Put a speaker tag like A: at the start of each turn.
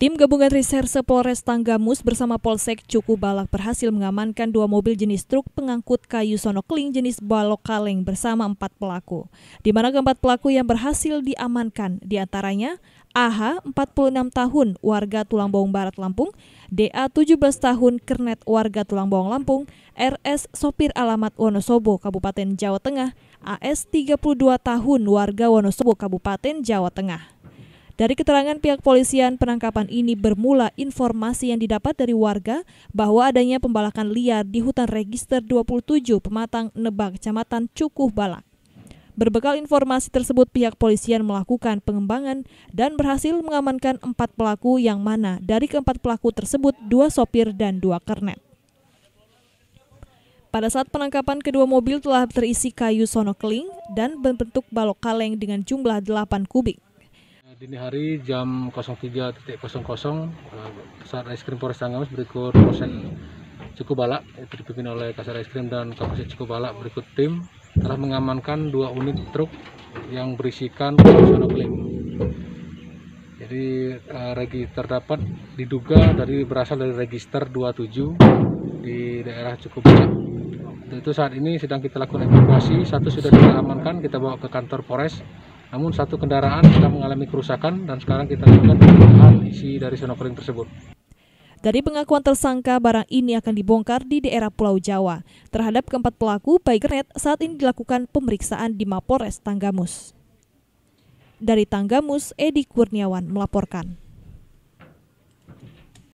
A: Tim Gabungan Reserse Polres Tanggamus bersama Polsek Cuku Balak berhasil mengamankan dua mobil jenis truk pengangkut kayu sonokling jenis balok kaleng bersama empat pelaku. Di mana keempat pelaku yang berhasil diamankan di antaranya AH 46 tahun warga Tulang Bawang Barat Lampung, DA 17 tahun kernet warga Tulang Bawang Lampung, RS sopir alamat Wonosobo Kabupaten Jawa Tengah, AS 32 tahun warga Wonosobo Kabupaten Jawa Tengah. Dari keterangan pihak polisian, penangkapan ini bermula informasi yang didapat dari warga bahwa adanya pembalakan liar di hutan register 27 Pematang Nebak, Kecamatan Cukuh Balak. Berbekal informasi tersebut, pihak polisian melakukan pengembangan dan berhasil mengamankan empat pelaku yang mana dari keempat pelaku tersebut dua sopir dan dua kernet. Pada saat penangkapan, kedua mobil telah terisi kayu sonokling dan berbentuk balok kaleng dengan jumlah 8 kubik
B: dini hari jam 03.00 saat es krim Polres Tanggamus berikut Polsek Cukubala itu dipimpin oleh Kasar Es Krim dan Kapolsek Cukubala berikut tim telah mengamankan dua unit truk yang berisikan sonokling. Jadi uh, regi terdapat diduga dari berasal dari register 27 di daerah Cukubala. Itu saat ini sedang kita lakukan evakuasi, satu sudah kita amankan, kita bawa ke kantor Polres namun satu kendaraan sedang mengalami kerusakan dan sekarang kita lakukan pemeriksaan isi dari sonokling tersebut.
A: Dari pengakuan tersangka, barang ini akan dibongkar di daerah Pulau Jawa. Terhadap keempat pelaku, Red, saat ini dilakukan pemeriksaan di Mapores Tanggamus. Dari Tanggamus, Edi Kurniawan melaporkan.